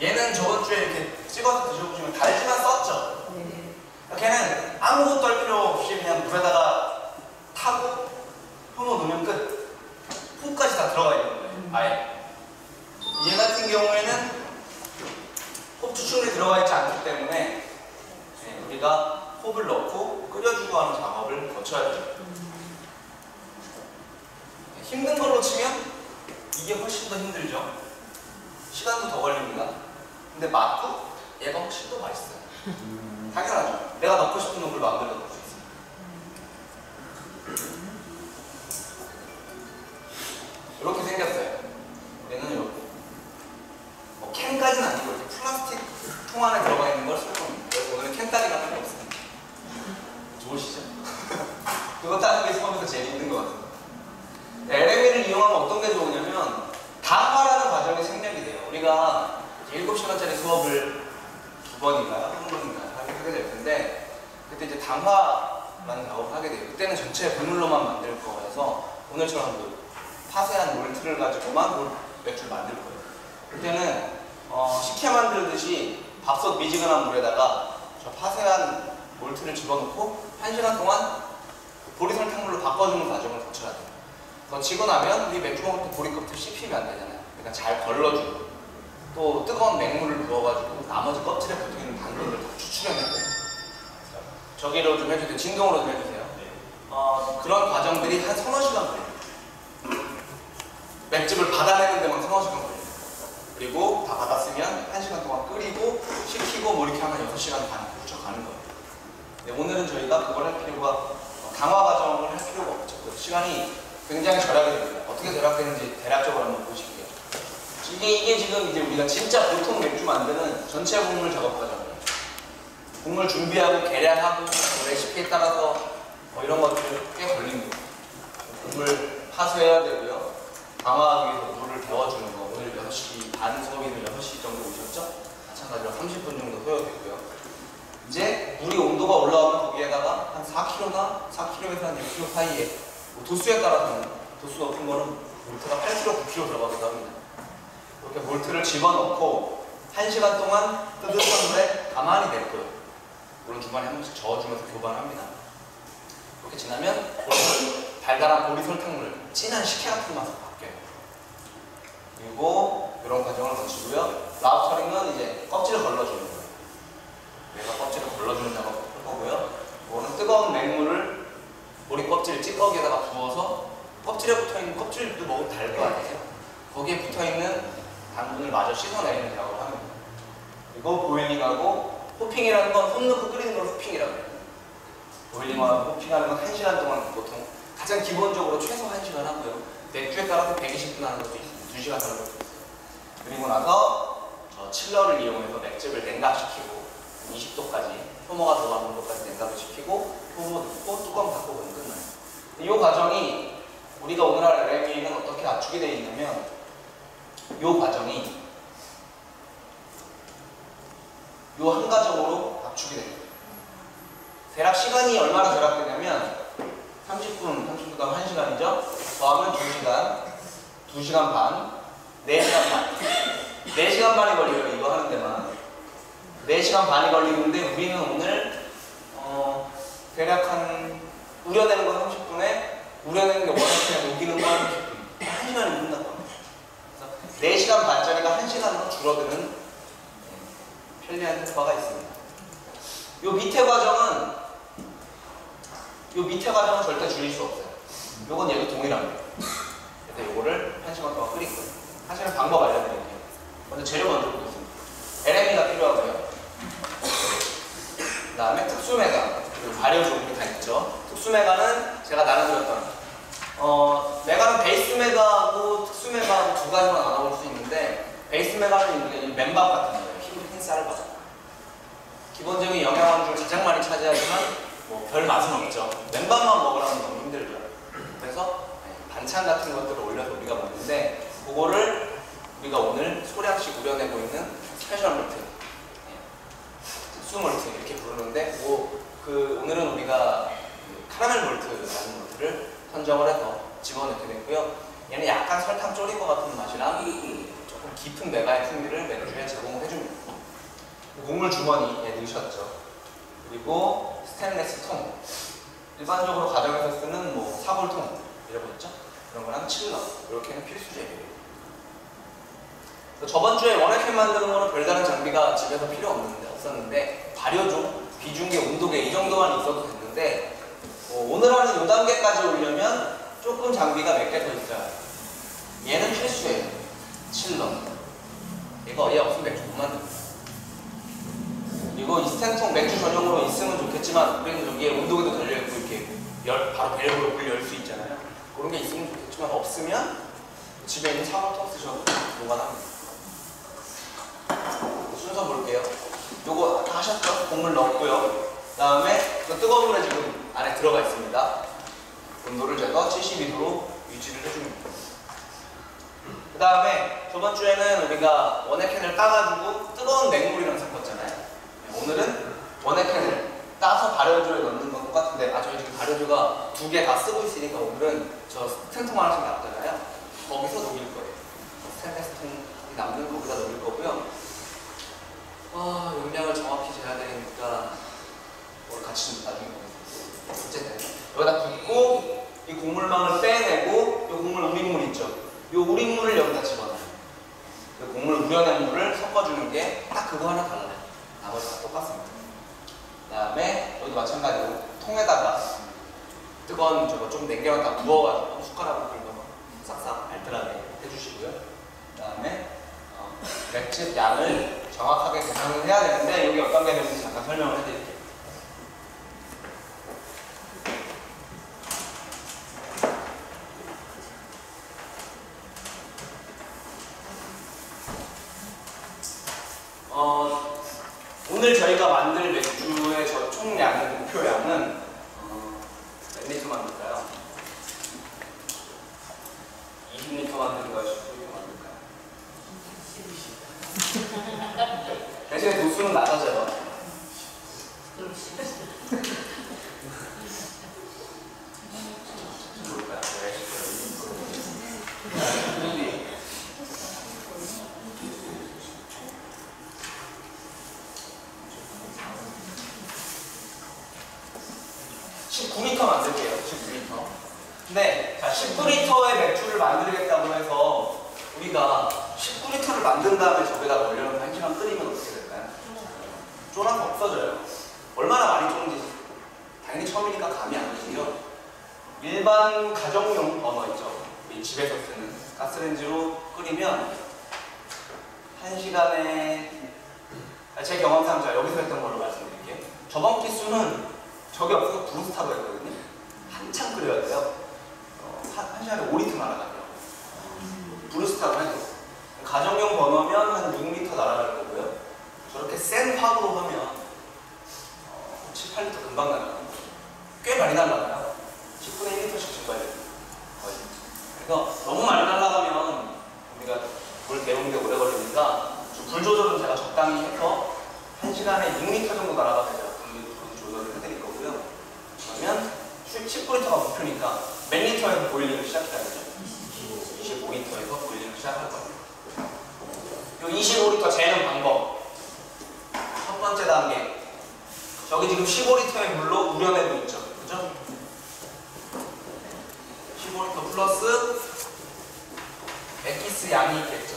얘는 저번 주에 이렇게 찍어서 드셔보시면 달지만 썼죠. 네. 걔는 아무것도 할 필요 없이 그냥 물에다가 타고 혀놓 놓으면 끝. 호까지 다 들어가 있는 거예요. 아예. 얘 같은 경우에는 홉 추출물이 들어가 있지 않기 때문에 네, 우리가 홉을 넣고 끓여주고 하는 작업을 거쳐야 돼요. 힘든 걸로 치면 이게 훨씬 더 힘들죠. 시간도 더 걸립니다. 근데 맛도 얘가 훨씬 더 맛있어요. 당연하죠. 내가 넣고 싶은 놈을 마음대로 넣을 수 있어요. 이렇게 생겼어요. 얘는 이렇게. 뭐 캔까지는 아니고 이렇게 플라스틱 통 안에 들어가 있는 걸 쓸 겁니다. 그래서 오늘은 캔 따기가 필요 없습니다. 좋으시죠? 그거 따는 게 처음부터 제일 힘든 것 같아요. LME를 이용하면 어떤 게 좋으냐면 단화라는 과정이 생략이 돼요. 우리가 7시간짜리 수업을 두 번인가요? 한 번인가요? 하게 될 텐데 그때 이제 단화라는 작업을 하게 돼요. 그때는 전체 분물로만 만들 거여서 오늘처럼 그 파쇄한 몰트를 가지고만 몰- 맥주를 만들 거예요. 그때는 어, 식혜 만들듯이 밥솥 미지근한 물에다가 저 파쇄한 몰트를 집어넣고 1시간 동안 보리 설탕물로 바꿔주는 과정을 거쳐야 돼요. 거치고 나면 우리 맥주 먹을 때 보리 껍질 씹히면 안 되잖아요. 그러니까 잘 걸러주고 또 뜨거운 맹물을 부어가지고 나머지 껍질에 붙어 있는 당근을 다 추출해내고 저기로 좀 해주세요. 진동으로 좀 해주세요. 어, 그런 과정들이 한 서너 시간 걸려요. 맥집을 받아내는 데만 서너 시간 걸려요. 그리고 다 받았으면 한 시간 동안 끓이고 식히고 뭐 이렇게 하면 6시간 반 훌쩍가는 거예요. 네, 오늘은 저희가 그걸 할 필요가 어, 강화 과정을 할 필요가 없죠. 그 시간이 굉장히 절약이 됩니다. 어떻게 절약되는지 대략적으로 한번 보실게요. 이게, 이게 지금 이제 우리가 진짜 보통 맥주 만드는 전체 곡물 작업 과정이에요. 곡물 준비하고 계량하고 뭐 레시피에 따라서 뭐 이런 것들 꽤 걸립니다. 곡물 파쇄해야 되고요. 강화하기 위해서 물을 데워주는 거 오늘 6시 반 수업이면 6시 정도 오셨죠? 마찬가지로 30분 정도 소요되고요. 이제 물이 온도가 올라오면 거기에다가 한 4kg나 4kg에서 한 6kg 사이에 뭐 도수에 따라서는 도수 높은 거는 몰트가 8kg, 9kg 들어가기도 합니다. 이렇게 몰트를 집어넣고 1시간 동안 뜨뜻한 물에 가만히 냅둬요. 물론 중간에 한 번씩 저어주면서 교반합니다. 이렇게 지나면 보리- 달달한 보리 설탕물, 진한 식혜 같은 맛으로 바뀌어요. 그리고 이런 과정을 거치고요. 라우터링은 이제 껍질을 걸러주는 거예요. 얘가 껍질을 걸러주는 작업을 할 거고요. 이거는 뜨거운 맹물을 보리 껍질 찌꺼기에다가 부어서 껍질에 붙어있는 껍질도 먹으면 달 거 아니에요? 거기에 붙어있는 당분을 마저 씻어내는 작업을 합니다. 그리고 보일링하고 호핑이라는 건손 넣고 끓이는 걸 호핑이라고 해요. 보일링하고 호핑하는 건 1시간 동안 보통 가장 기본적으로 최소 1시간 하고요. 맥주에 따라서 120분 하는 것도 있습니다. 2시간 하는 것도 있어요. 그리고 나서 저 칠러를 이용해서 맥주를 냉각시키고 20도까지 효모가 들어가는 정도까지 냉각을 시키고 효모 넣고 뚜껑 닫고 끝나요. 이 과정이 우리가 오늘 할 LME는 어떻게 낮추게 되어 있냐면 이 과정이 요한 가정으로 압축이 됩니다. 대략 시간이 얼마나 절약되냐면 30분, 30분 다음 1시간이죠? 더하면 2시간, 2시간 반, 4시간 반. 4시간 반이 걸려요, 이거 하는 데만. 4시간 반이 걸리는데 우리는 오늘 어, 대략 한 우려내는 건 30분에 우려내는 게 원하시면 녹이는 건 30분. 1시간이 끝났다. 그래서 4시간 반짜리가 1시간으로 줄어드는 편리한 효과가 있습니다. 요 밑에 과정은 요 밑에 과정은 절대 줄일 수 없어요. 요건 얘도 동일합니다. 그래서 요거를 1시간 동안 끓일 거예요. 하시는 방법 알려드릴게요. 먼저 재료 먼저 보겠습니다. LM이가 필요하고요. 그 다음에 특수메가, 그리고 발효 종류 다 있죠. 특수메가는 제가 나눠드렸던 어, 메가는 베이스 메가하고 특수 메가하고 두 가지만 나눠볼 수 있는데 베이스 메가는 맨밥 같은 거예요. 흰, 흰 쌀밥. 기본적인 영양원을 가장 많이 차지하지만 뭐 별 맛은 없죠. 맨밥만 먹으라면 너무 힘들죠. 그래서 네, 반찬 같은 것들을 올려서 우리가 먹는데 그거를 우리가 오늘 소량씩 우려내고 있는 special malt, 네, 특수 몰트 이렇게 부르는데 뭐, 그 오늘은 우리가 그 카라멜 malt라는 malt를 선정을 해서 집어넣게 됐고요. 얘는 약간 설탕 졸인 것 같은 맛이랑 조금 깊은 메가의 풍미를 맥주에 제공을 해줍니다. 곡물 주머니에 넣으셨죠. 그리고 스테인레스 통. 일반적으로 가정에서 쓰는 뭐 사골통 했죠. 그런 거랑 칠러 이렇게는 필수 재료예요. 저번 주에 원액캔 만드는 거는 별다른 장비가 집에서 필요 없는데 없었는데 발효종, 비중계, 온도계 이 정도만 있어도 됐는데 어, 오늘 하는 이 단계까지 오려면 조금 장비가 몇 개 더 있어야 해요. 얘는 필수예요. 칠러. 이거 얘 없으면 맥주 못 만듭니다. 그리고 이 스텐통 맥주 전용으로 있으면 좋겠지만 우리는 여기에 온도계도 달려있고 이렇게 열, 바로 밸브로 물 열 수 있잖아요. 그런 게 있으면 좋겠지만 없으면 집에 있는 사과통 쓰셔도 무관합니다. 순서 볼게요. 요거 다 하셨죠? 곡물 넣었고요. 그 다음에 그 뜨거운 물에 지금 안에 들어가 있습니다. 온도를 제가 72도로 유지를 해줍니다. 그 다음에 저번 주에는 우리가 원액캔을 따가지고 뜨거운 냉물이랑 섞었잖아요. 네, 오늘은 원액캔을 따서 발효조에 넣는 건 똑같은데 아 저희 지금 발효조가 두 개 다 쓰고 있으니까 오늘은 저 스텐통 하나씩 남잖아요. 거기서 녹일 거예요. 스테인레스 통이 남는 거기다 녹일 거고요. 아 용량을 정확히 재야 되니까 뭘 같이 좀 나중에. 어쨌든 여기다 붓고 이 곡물망을 빼내고 이 곡물 우린물 있죠. 이 우린물을 여기다 집어넣어요. 이 곡물 우려낸 물을 섞어주는 게 딱 그거 하나 달라요. 나머지 다 똑같습니다. 그 다음에 여기도 마찬가지로 통에다가 뜨거운 저거 좀 냉겨놨다 부어가지고 숟가락으로 긁어서 싹싹 알뜰하게 해주시고요. 그 다음에 어, 맥집 양을 정확하게 계산을 해야 되는데 여기 어떤 게 되는지 잠깐 설명을 해드릴게요. 어, 오늘 저희가 만들 맥주의 저 총량의 목표량은 어, 몇 리터 만들까요? 20리터 만들까요? 10리터 만들까요? 대신에 도수는 낮아져요. 뭘까요? 네. 19리터 만들게요. 19리터. 근데 자 19리터의 맥주를 만들겠다고 해서 우리가 19리터를 만든 다음에 저기다가 올려놓고 한 시간 끓이면 어떻게 될까요? 쫄아서 없어져요. 얼마나 많이 쫄는지 당연히 처음이니까 감이 안 오시고요. 일반 가정용 버너 있죠. 이 집에서 쓰는 가스레인지로 끓이면 한 시간에 아, 제 경험상 제가 여기서 했던 걸로 말씀드릴게요. 저번 기수는 저게 없어서 브루스타로 했거든요. 한참 끓여야 돼요. 어, 한, 한 시간에 5리터 날아가요. 브루스타로 해도. 가정용 버너면 한 6리터 날아갈 거고요. 저렇게 센 화구로 하면 어, 7, 8리터 금방 날아가요. 꽤 많이 날아가요. 10분에 1리터씩 증가해요. 거의. 그래서 너무 많이 날아가면 우리가 물 데우는데 오래 걸리니까 좀불 조절은 제가 적당히 해서 한 시간에 6리터 정도 날아가면 제가 불, 불 조절을 해드릴 거고요. 그러면 10리터가 목표니까 몇 리터에서 보일링을 시작해야죠? 25리터에서 보일링을 시작할 거예요. 이 25리터 재는 방법. 첫 번째 단계. 저기 지금 15리터의 물로 우려내고 있죠. 그죠? 15리터 플러스 액기스 양이 있겠죠.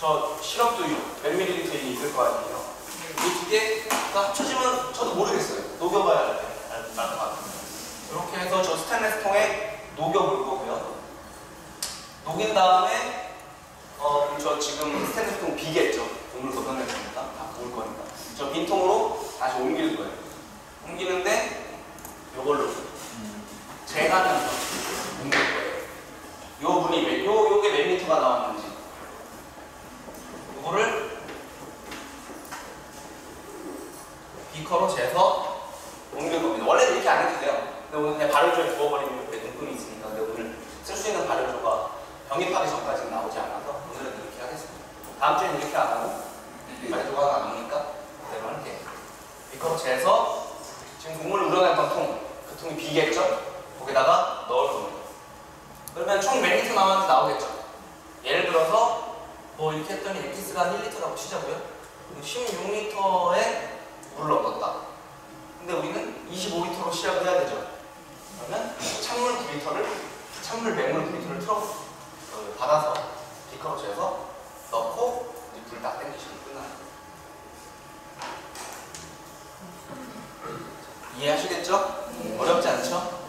저 시럽도 몇 밀리리터 있을 거 아니에요. 이 두 개가 합쳐지면 저도 모르겠어요. 녹여봐야 아는 것 이렇게 해서 저 스테인레스 통에 녹여볼 거고요. 녹인 다음에 어, 저 지금 스테인레스 통 비겠죠. 오늘 거둬낼 겁니다. 다 부을 거니까. 저 빈통으로 다시 옮길 거예요. 옮기는데 이걸로 재가면서 옮길 거예요. 이 문이 요, 요게 몇 미터가 나왔는지 이거를 비커로 재서 옮길 겁니다. 원래는 이렇게 안 해도 돼요. 근데 오늘 그냥 발효조에 부어버리면 옆에 눈금이 있으니까 근데 오늘 쓸 수 있는 발효조가 병입하기 전까지 는 나오지 않아서 오늘은 이렇게 하겠습니다. 다음 주에는 이렇게 안 하고 발효조가 나오니까 그대로 할게요. 비커로 재서 지금 국물을 우려냈던 통, 그 통이 비겠죠? 거기다가 넣을 겁니다. 그러면 총 몇 리터 나왔는지 나오겠죠? 예를 들어서 뭐 이렇게 했더니 엑기스가 한 1리터라고 치자고요. 16리터의 물을 얻었다. 근데 우리는 25리터로 시작을 해야 되죠. 그러면 찬물 9리터를 찬물 맹물 9리터를 틀어 어, 받아서 비커로 재서 넣고 불딱 땡기시면 끝나요. 이해하시겠죠? 어렵지 않죠?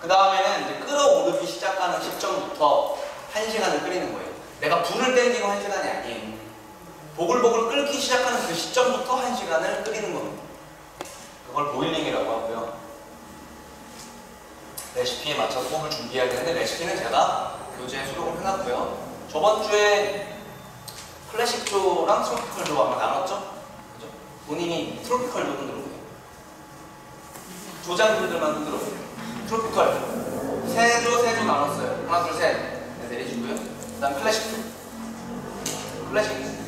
그 다음에는 이제 끓어오르기 시작하는 시점부터 1시간을 끓이는 거예요. 내가 불을 땡기고 1시간이 아니에요. 보글보글 끓기 시작하는 그 시점부터 1시간을 끓이는 겁니다. 그걸 보일링이라고 하고요. 레시피에 맞춰서 꼽을 준비해야 되는데 레시피는 제가 교재에 수록을 해놨고요. 저번 주에 클래식조랑 트로피컬조 아마 나눴죠? 그죠? 본인이 트로피컬조 흔들어보세요. 조장들들만 흔들어보세요. 트로피컬 세조 세조 나눴어요. 하나 둘 셋. 네, 내리시고요. 그다음 클래식조. 클래식.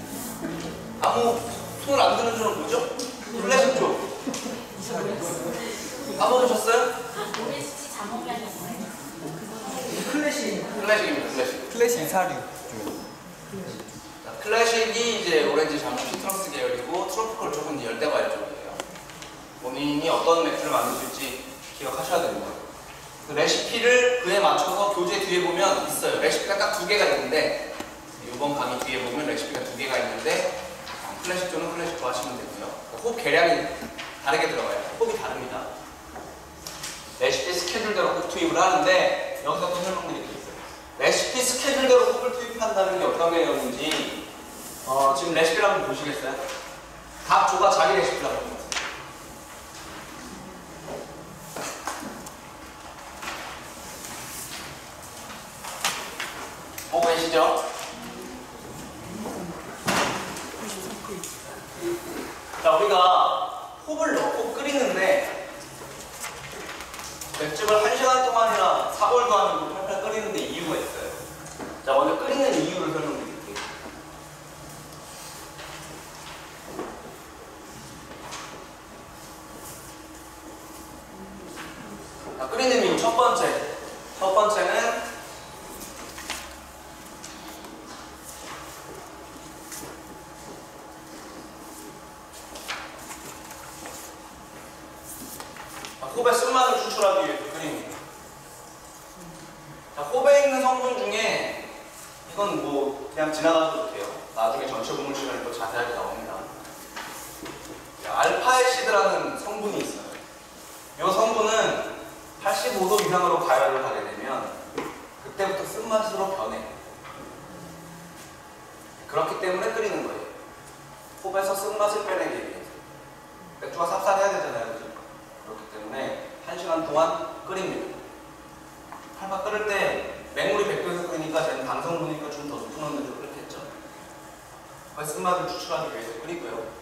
아무 손을 안 드는 줄은 뭐죠? 클래식조. 까먹으셨어요? 우리 수치 자몽면이 뭐예요? 클래식. 클래식입니다. 클래식. 클래식 사류 자, 클래식이 이제 오렌지 자몽 시트러스 계열이고 트로피컬 쪽은 열대과일 쪽이에요. 본인이 어떤 맥주를 만드실지 기억하셔야 됩니다. 그 레시피를 그에 맞춰서 교재 뒤에 보면 있어요. 레시피가 딱 두 개가 있는데 이번 강의 뒤에 보면 레시피가 두 개가 있는데 어, 클래식 쪽은 클래식 조 하시면 되고요. 호흡 계량이 다르게 들어가요. 호흡이 다릅니다. 레시피 스케줄대로 호흡 투입을 하는데 여기서 또 설명드릴게요. 레시피 스케줄대로 호흡을 투입한다는 게 어떤 개념인지 어, 지금 레시피를 한번 보시겠어요? 각 조가 자기 한번 보세요. 보고 계시죠? 자, 우리가 호흡을 넣고 끓이는데 맥주를 1시간 동안이나 사골도 아니고 팔팔 끓이는데 이유가 있어요. 자, 먼저 끓이는 이유를 설명드릴게요. 자, 끓이는 이유 첫 번째. 첫 번째는 자, 호흡의 쓴맛을 추출하기 위해서 끓입니다. 자, 호흡에 있는 성분 중에 이건 뭐 그냥 지나가셔도 돼요. 나중에 전체 분물 시간에 또 자세하게 나옵니다. 자, 알파에시드라는 성분이 있어요. 이 성분은 85도 이상으로 가열을 하게 되면 그때부터 쓴맛으로 변해. 그렇기 때문에 끓이는 거예요. 호흡에서 쓴맛을 빼내기 위해서. 맥주가 쌉쌀해야 되잖아요. 그죠? 그렇기 때문에 1시간 동안 끓입니다. 팔팔 끓을 때 맹물이 100도에서 끓이니까 쟤는 당성분이니까 좀 더 높은 온도로 끓겠죠. 거의 쓴맛을 추출하기 위해서 끓이고요.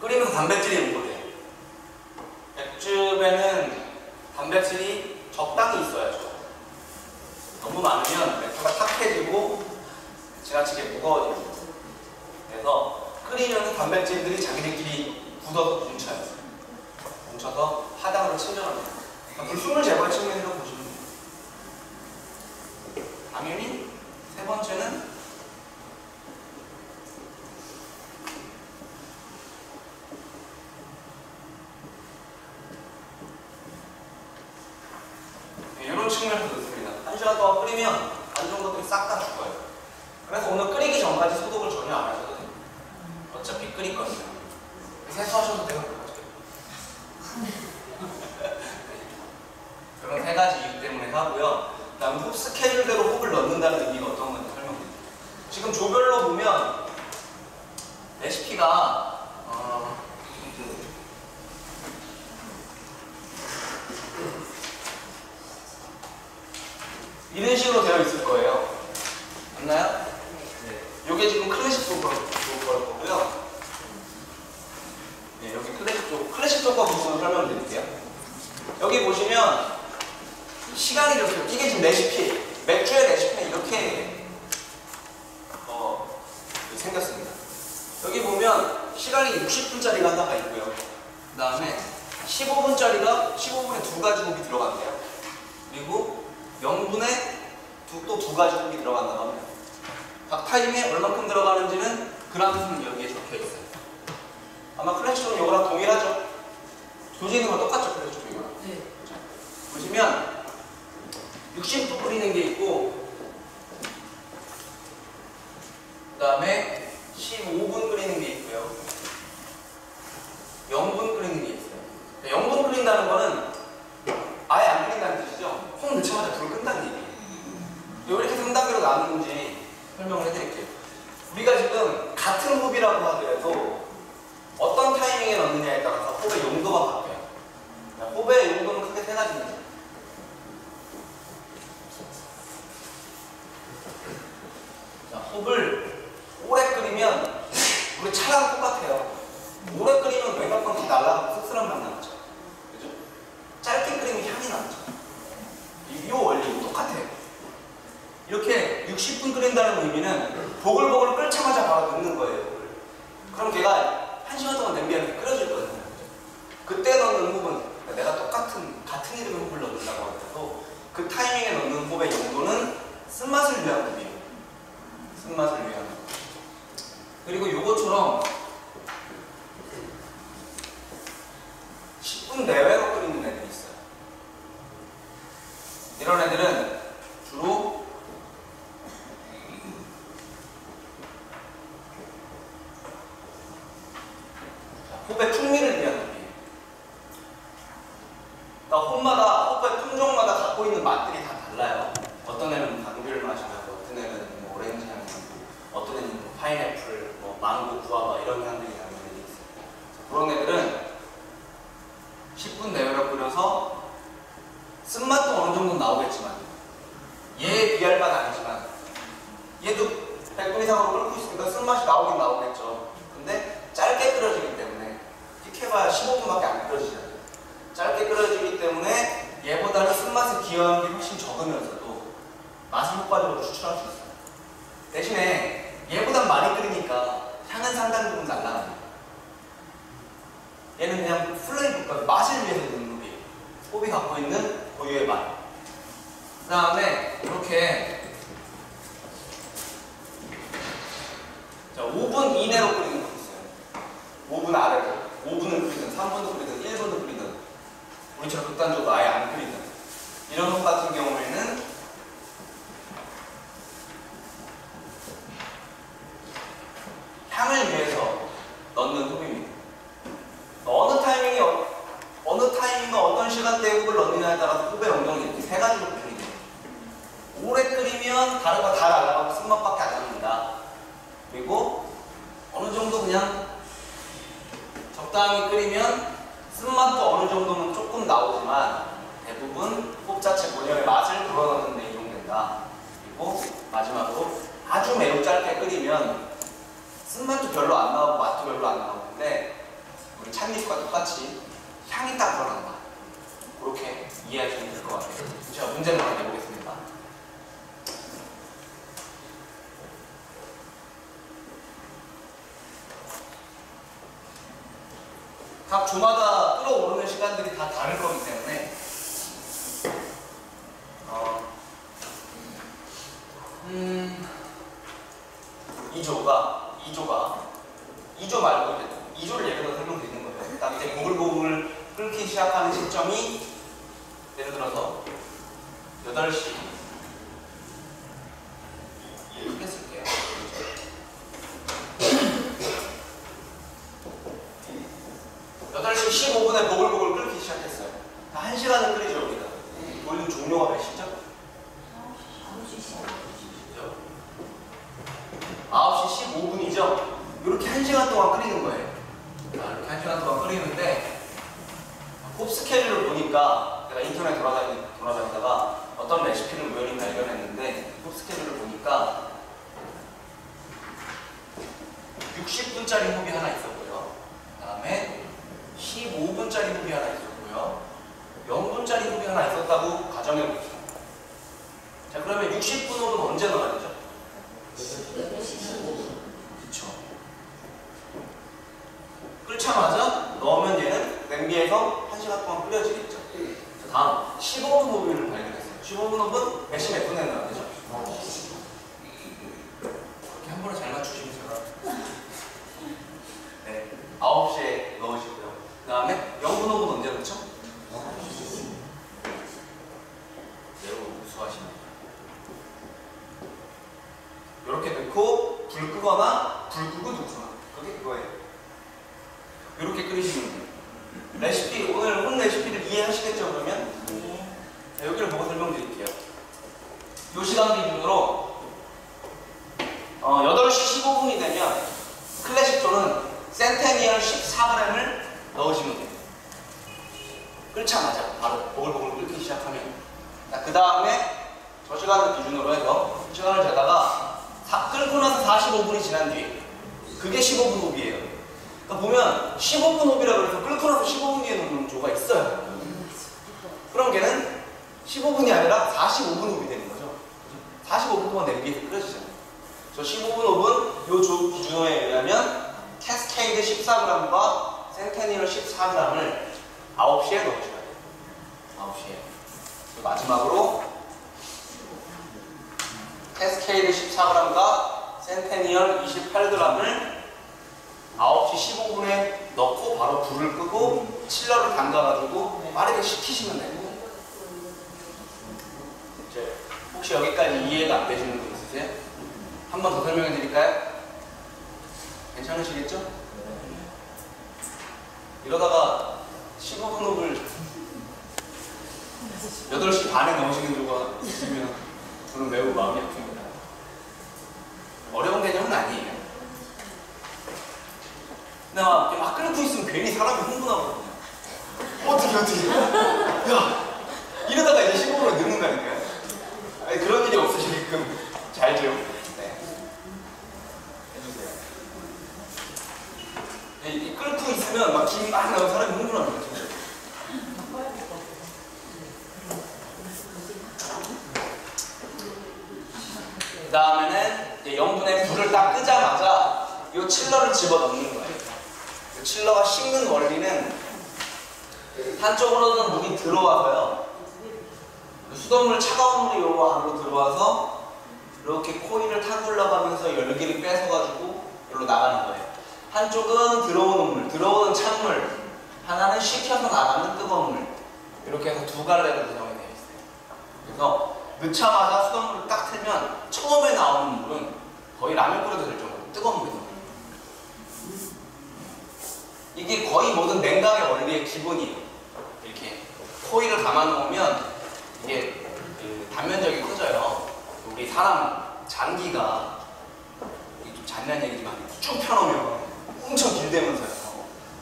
끓이면서 단백질이 응고돼요. 맥주에는 단백질이 적당히 있어야죠. 너무 많으면 맥주가 탁해지고 지나치게 무거워집니다. 그래서 끓이면 단백질들이 자기들끼리 굳어서 뭉쳐요. 뭉쳐서 하당으로 침전합니다. 그러니까 불순물 제거의 측면으로 보시면 돼요. 당연히 세 번째는 효과적으로 추출할 수 있어요. 대신에 얘보단 많이 끓이니까 향은 상당 부분 날라갑니다. 얘는 그냥 플레이브, 맛을 위해서 넣는 호비예요. 호비 갖고 있는 고유의 맛. 그 다음에 이렇게 자, 5분 이내로 끓이는 거 있어요. 5분 아래로. 5분을 끓이든 3분을 끓이든 1분을 끓이든 우리처럼 극단적으로 아예 안 끓이든 이런 것 같은 경우에는 향을 위해서 넣는 호비입니다. 어느 타이밍에 어- 어느 타이밍과 어떤 시간대에 흡을 넣느냐에 따라서 흡의 영역이 이렇게 세 가지로 돼요. 오래 끓이면 다른 거 다 날아가고 쓴맛밖에 안 납니다. 그리고 어느 정도 그냥 적당히 끓이면 쓴맛도 어느 정도는 조금 나오지만 대부분 홉 자체 본연의 맛을 불어넣는 데 이용된다. 그리고 마지막으로 아주 매우 짧게 끓이면 쓴맛도 별로 안 나오고 맛도 별로 안 나오는데 우리 찻잎과 똑같이 향이 딱 불어난다. 그렇게 이해하시면 될 것 같아요. 제가 문제를 하나 내보겠습니다. 각 조마다 끓어오르는 시간들이 다 다를 거기 때문에 어, 음, 2조가 2조가 2조 말고 이제 2조를 예를 들어 설명드리는 거예요. 딱 이제 보글보글 끓기 시작하는 시점이 예를 들어서 8시 예, 이렇게 쓸게요. 시 15분에 보글보글 끓기 시작했어요. 한 시간을 끓이죠, 우리가. 볼륨 종료가 몇 시죠? 아, 9시 시작. 이렇게 한 시간 동안 끓이는 거예요. 자, 이렇게 한 시간 동안 끓이는데 홉 스케줄을 보니까 내가 인터넷 돌아다니, 돌아다니다가 어떤 레시피를 우연히 발견했는데 홉 스케줄을 보니까 60분짜리 홉이 하나 있었고요. 그 다음에 15분짜리 홉이 하나 있었고요. 0분짜리 홉이 하나 있었다고 가정해 봅시다. 자 그러면 60분 홉은 언제 넣어야 되죠? 그쵸. 끓자마자 넣으면 얘는 냄비에서 1시간 동안 끓여지겠죠. 자, 다음 15분 홉을 발견했어요. 15분 홉은 몇시몇 분에 넣어야 되죠? 이렇게 한 번에 잘 맞추시면 제가 네, 9시에 넣으시고요. 그 다음에 0분 홉은 언제 넣죠? 매우 우수하십니다. 이렇게 넣고 불 끄거나 불 끄고 눕거나 그게 그거예요. 이렇게 끓이시면 돼요. 레시피 오늘 혼 레시피를 이해하시겠죠 그러면? 자, 여기를 보고 설명드릴게요. 이 시간 기준으로 어, 8시 15분이 되면 클래식조는 센테니얼 14g을 넣으시면 돼요. 끓자마자 바로 보글보글 끓기 시작하면 그 다음에 저 시간을 기준으로 해서 시간을 재다가 다 끓고 나서 45분이 지난 뒤에 그게 15분 호비예요. 그러니까 보면 15분 호비라고 해서 끓고 나서 15분 뒤에 넣는 조가 있어요. 그럼 걔는 15분이 아니라 45분 홉이 되는 거죠. 45분 동안 냄비에서 끓여지잖아요. 저 15분 홉은 요조 기준에 의하면 Cascade 14g과 Centennial 14g을 9시에 넣으셔야 돼요. 9시에. 마지막으로 Cascade 14g과 Centennial 28g을 9시 15분에 넣고 바로 불을 끄고 chiller를 담가가지고 빠르게 식히시면 됩니다. 이제 혹시 여기까지 이해가 안 되시는 분 있으세요? 한 번 더 설명해 드릴까요? 괜찮으시겠죠? 이러다가 15분 흡을 8시 반에 넣으시는 경우가 있으면 저는 매우 마음이 아픕니다. 어려운 개념은 아니에요. 근데 막, 끓고 있으면 괜히 사람이 흥분하거든요. 어떻게 어떻게 야 이러다가 이제 15분을 넣는다니까요. 아니, 그런 일이 없으시게끔 잘 좀. 네. 해주세요. 네, 이 끓고 있으면 막 김이 막 나오면 사람이 흥분합니다. 진짜. 그 다음에는 염분에 불을 딱 끄자마자 이 칠러를 집어 넣는 거예요. 이 칠러가 식는 원리는 한쪽으로는 물이 들어와서요. 수돗물 차가운 물이 요 안으로 들어와서 이렇게 코일을 타고 올라가면서 열기를 뺏어가지고 여기로 나가는 거예요. 한쪽은 들어오는 물, 들어오는 찬물, 하나는 식혀서 나가는 뜨거운 물. 이렇게 해서 두 갈래로 구성이 되어 있어요. 그래서 넣자마자 수돗물을 딱 틀면 처음에 나오는 물은 거의 라면 끓여도 될 정도로 뜨거운 물이 나와요. 이게 거의 모든 냉각의 원리의 기본이에요. 이렇게 코일을 감아 놓으면 이게 그 단면적이 커져요. 우리 사람 장기가 이게 좀 잔인한 얘기지만 쭉 펴놓으면 엄청 길대면서요.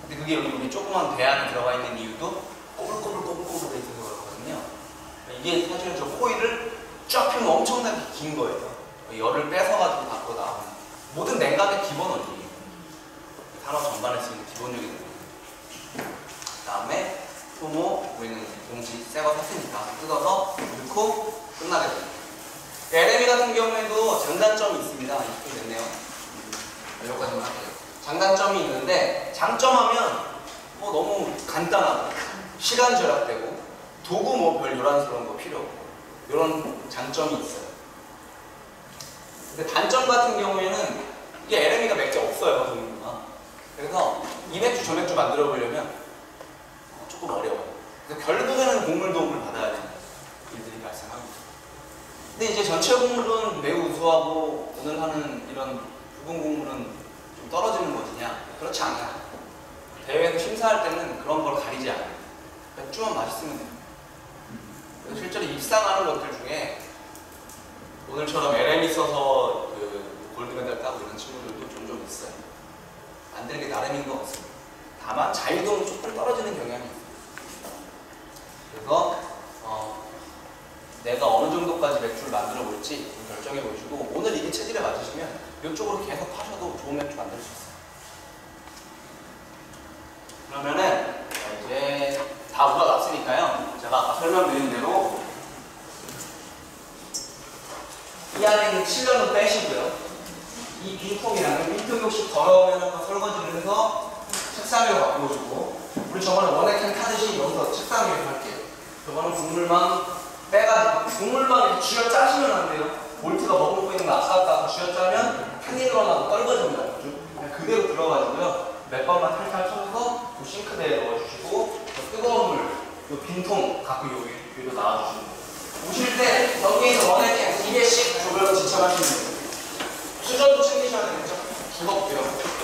근데 그게 여기 우리 조그만 배 안에 들어가 있는 이유도 꼬불꼬불꼬불꼬불 돼 있어서 그렇거든요. 이게 사실은 저 코일을 쫙 펴면 엄청나게 긴 거예요. 열을 뺏어가지고 밖으로 나오는 모든 냉각의 기본 원리예요. 산업 전반에 쓰이는 기본적인 원리. 그 다음에 소모, 우리는 봉지 새거 샀으니까 뜯어서 넣고 끝나게 됩니다. LME 같은 경우에도 장단점이 있습니다. 20분 됐네요. 여기까지만 할게요. 장단점이 있는데 장점하면 뭐 너무 간단하고 시간 절약되고 도구 뭐 별 요란스러운 거 필요 없고 이런 장점이 있어요. 근데 단점 같은 경우에는 이게 LME가 몇개 없어요. 그래서 이 맥주 저 맥주 만들어 보려면 조금 어려워요. 그래서 결국에는 곡물 도움을 받아야 되는 일들이 발생합니다. 근데 이제 전체 곡물은 매우 우수하고 오늘 하는 이런 부분 곡물은 좀 떨어지는 것이냐? 그렇지 않아요. 대회에서 심사할 때는 그런 걸 가리지 않아요. 맥주만 맛있으면 돼요. 실제로 입상하는 것들 중에 오늘처럼 LM이 써서 그 골드메달 따고 이런 있어요. 만들기 나름인 것 같습니다. 다만 자유도는 조금 떨어지는 경향이 있어요. 그래서 어, 내가 어느 정도까지 맥주를 만들어 볼지 좀 결정해 보시고 오늘 이게 체질에 맞으시면 이쪽으로 계속 하셔도 좋은 맥주 만들 수 있어요. 그러면은 이제 다 묻어놨으니까요. 제가 아까 설명드린 대로 이 안에 있는 칠러는 빼시고요. 이 빈통이랑 빈통 역시 더러우면 한번 설거지를 해서 책상 위로 바꾸어주고 우리 저번에 원액캔 타듯이 여기서 책상 위로 할게요. 저거는 국물만 빼가지고 국물만 쥐어 짜시면 안 돼요. 볼트가 머금고 있는 거 아까까 쥐어 짜면 나도 떨궈집니다. 그대로 들어가지고요. 몇 번만 탈탈 쳐서 요 싱크대에 넣어주시고 저 뜨거운 물, 요 빈통 갖고 여기 여기로 놔주시고 오실 때 여기에서 원액캔 2개씩 조별로 지참하시면 돼요. 수저도 챙기셔야 되겠죠? 무겁고요.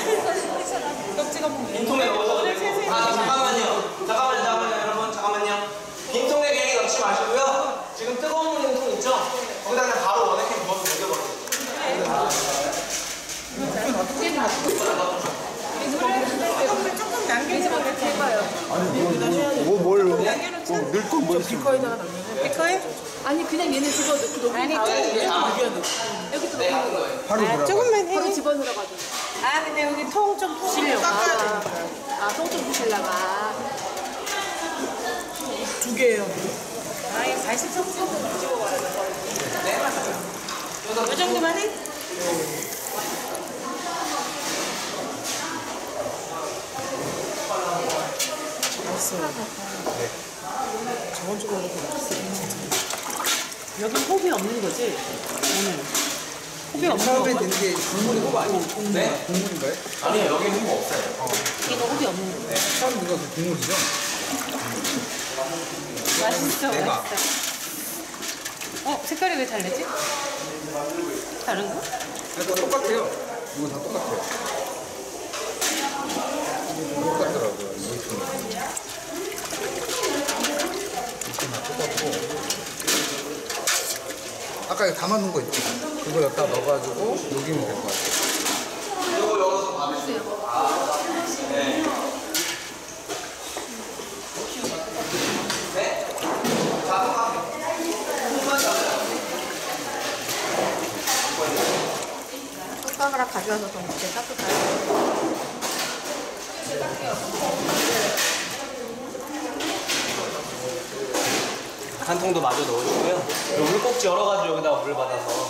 떡 찍어 먹는 빈통에 넣으셔도 되고. 아, 잠깐만요. 잠깐만요, 잠깐만요, 여러분. 잠깐만요. 빈통에 괜히 넣지 마시고요. 지금 뜨거운 물 있는 통 있죠? 거기다 그냥 바로 원액캔 부어서 녹여버리세요. 조금 이렇게 해봐요. 뭐 뭘로? 늘거 뭐 있어? 비커에다가 넣는 비커에? 아니 그냥 얘는 집어 넣고 아니, 조금 네, 아, 하는 거예요. 바로 아? 조금만 해. 바로 집어넣어가지고. 아, 근데 여기 통 좀 부시려고. 깎아야 되니까. 아똥좀 부실라가. 두 개예요. 아, 이거 43분 찍어봐야 이 정도만 해? 맛있어요. 저번 주보다 더 맛있어요. 여기 호비 없는 거지? 오늘. 호비 없는 처음에 거. 넣은 게 국물이 호아니에 네? 국물인가요? 아니요, 여기 홍보 없어요. 이거 호비 없는 거. 처음 넣은 거그 국물이죠? 맛있어, 내가. 맛있어. 어, 색깔이 왜 다르지? 다른 거? 아, 다 똑같아요. 이거 다 똑같아요. 똑같더라고요. 이거 있으면. 이거 다 똑같고. 아까 이거 담아놓은 거 있죠? 그걸 여기다 넣어가지고 녹이면 될 것 같아요. 이거 여기서 받으시면 아, 네. 네? 자, 손가락 가져와서 좀 이렇게 닦을까요? 한 통도 마저 넣어주고요. 물꼭지 열어가지고 여기다가 물 받아서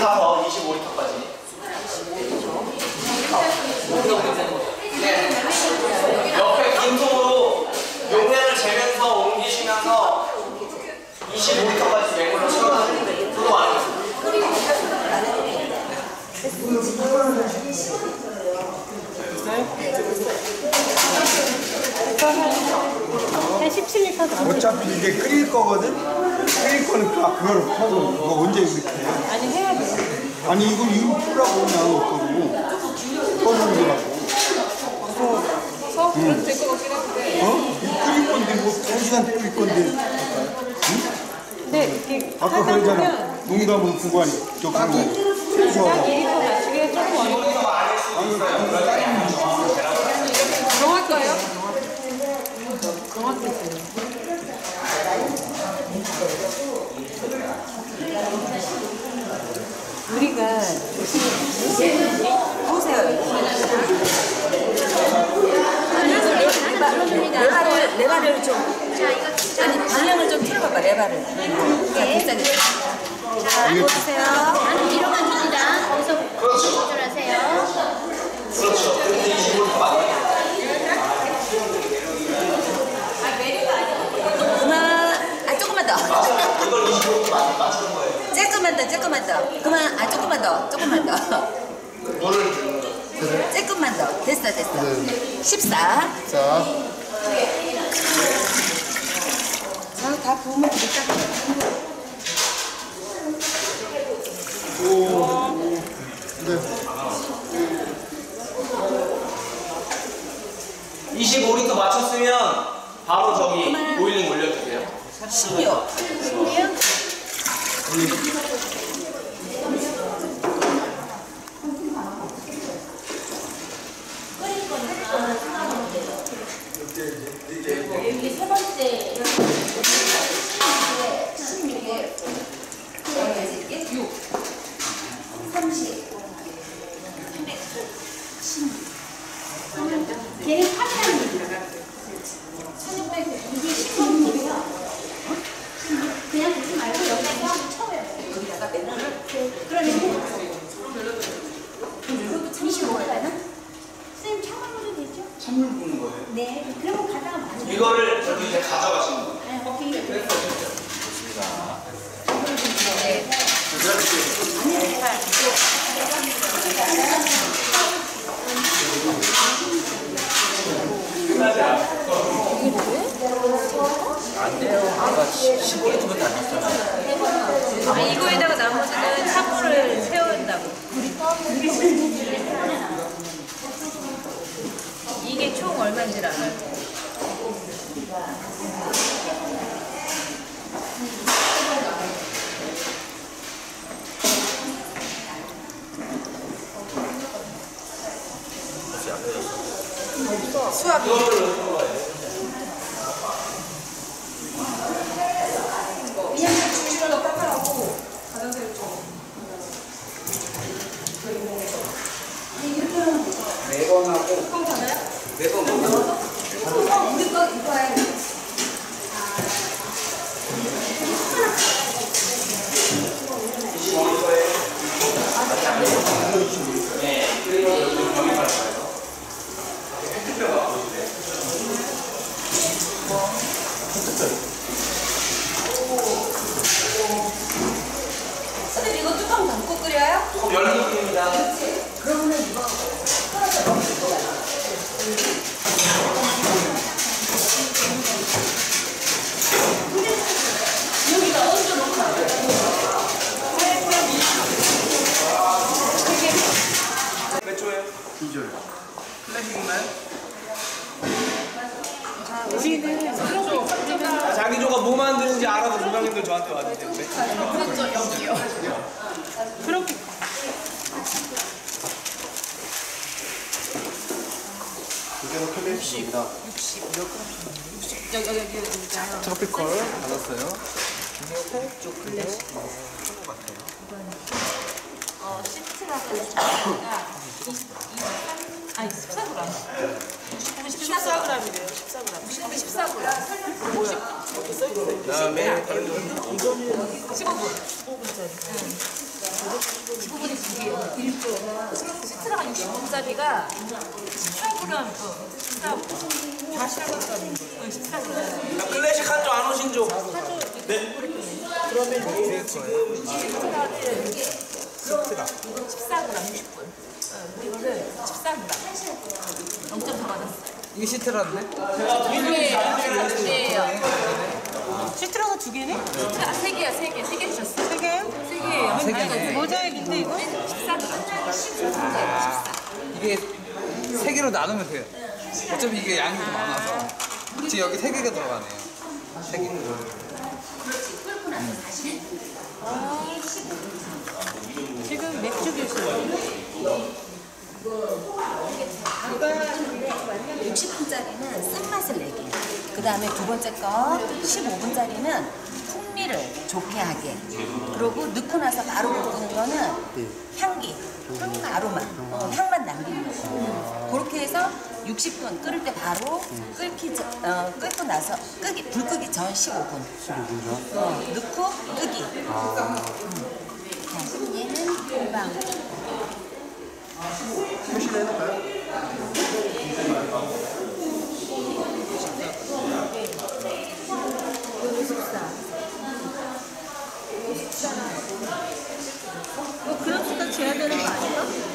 타서 25리터까지. 네. 옆에 빈 통으로 용량을 재면서 옮기시면서 25리터까지 맹물로 돼요. 그거 아니에요. 한 17리터 더. 어차피 이게 끓일 거거든? 끓일 거니까 그걸 하고 이거 언제 이렇게 해? 아니 해야 돼. 아니 이거 이거 풀라고 그냥 그러고 떠먹는 거라고 서? 그래도 될것 같긴 한데. 어? 이거 끓일 건데 뭐두 시간 끓일 건데 근데 이렇게 아까 하다 그러잖아 보면 농담은 구간이 저 구간 딱 그래서 2리터 맞추기가 조금 어려워. 정할까요? 정확했어요. 우리가 레바를 레바를 좀 아니 방향을 좀 틀어봐봐 레바를 자 비싸게 자 보세요 뒤로만 줍니다. 거기서 조절하세요. 그렇죠. 근데 25리터 맞아요. 그만 아 조금만 더 이걸 25리터 맞추는 거예요. 조금만 더 조금만 더. 그만 아 조금만 더 조금만 더. 물을 주는 거. 조금만 더. 됐어 됐어. 14 자, 자 다 부으면 되겠다 네. 25리터 맞췄으면 바로 저기 보일링 올려주세요. 16 여기 세 번째. 6 30 걔는 탑이랍니다. 1600, 이게 10번이고요. 그냥 듣지 말고 여기서 쳐요. 여기다가 맨날 그러면 25가요? 선생님 찬물도 되죠? 찬물 부는 거예요. 네. 그러면 가다가 많이. 이거를 저기 이제 가져가시는 거예요. 네, 오케이. 아, 이거에다가 나머지는 찬물을 채운다고. 이게 총 얼마인지 알아요? 선생님 이거 뚜껑 닫고 끓여요? 조금 열린 느낌입니다. 몇 조예요? 2절 누군지 알아도 조명님들 저한테 와주세요. 네. 그렇게 이제는 클래식입니다. 여기 여기 여기 여기 하나. 트로피컬 받았어요. 어 시트라고 아니 14g. 14g이래요. 14g. 14g. 뭐야? 그다음에 다른 거 15분. 15분짜리. 15분이 두 개요. 1조. 시트라가 60분짜리가 14g. 14g. 다 14g. 14g. 클래식 한 조 안 오신 조. 시트라를 14g 60분. 어, 이거를 14g. 0.4 받았어요. 이게 시트라인데? 네. 시트라가 두 개네? 아, 세 개야, 세 개. 세 개 주셨어요. 세 개요? 세 개예요. 세 개네. 모자이크인데 이거? 14g. 14g. 이게 세 개로 나누면 돼요. 어차피 이게 양이 좀 많아서. 지금 여기 세 개가 들어가네요. 세 개. 지금 맥주 교수 60분짜리는 쓴맛을 내게. 그 다음에 두 번째 거 15분짜리는 풍미를 좋게 하게. 그리고 넣고 나서 바로 볶는 거는 향기, 아로마, 어, 향만 남기는 거. 그렇게 해서 60분 끓을 때 바로 끓기 전, 어, 끓고 나서 끄기, 불 끄기 전 15분. 15분 전? 어, 넣고 끄기. 음. 자, 그럼 얘는 금방. 뭐 줘야 되는 거 아닌가?